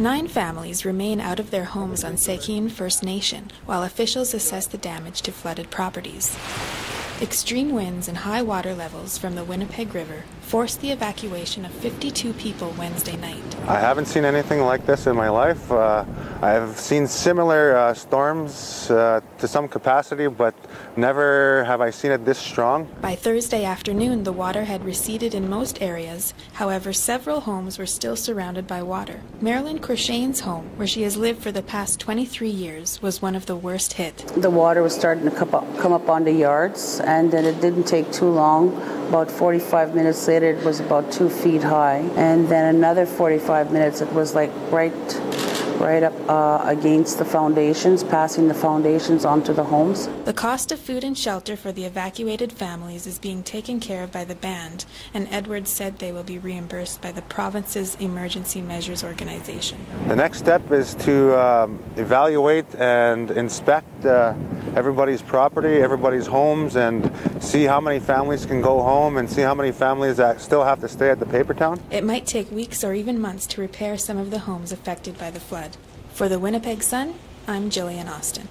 Nine families remain out of their homes on Sagkeeng First Nation while officials assess the damage to flooded properties. Extreme winds and high water levels from the Winnipeg River forced the evacuation of 52 people Wednesday night. I haven't seen anything like this in my life. Uh, I have seen similar uh, storms uh, to some capacity, but never have I seen it this strong. By Thursday afternoon, the water had receded in most areas. However, several homes were still surrounded by water. Marilyn Crochane's home, where she has lived for the past 23 years, was one of the worst hit. The water was starting to come up, come up on the yards, and then it didn't take too long. About 45 minutes later, it was about two feet high, and then another 45 minutes, it was like right right up uh, against the foundations, passing the foundations onto the homes. The cost of food and shelter for the evacuated families is being taken care of by the band, and Edwards said they will be reimbursed by the province's Emergency Measures Organization. The next step is to um, evaluate and inspect uh, everybody's property, everybody's homes, and see how many families can go home and see how many families that still have to stay at the paper town. It might take weeks or even months to repair some of the homes affected by the flood. For the Winnipeg Sun, I'm Jillian Austin.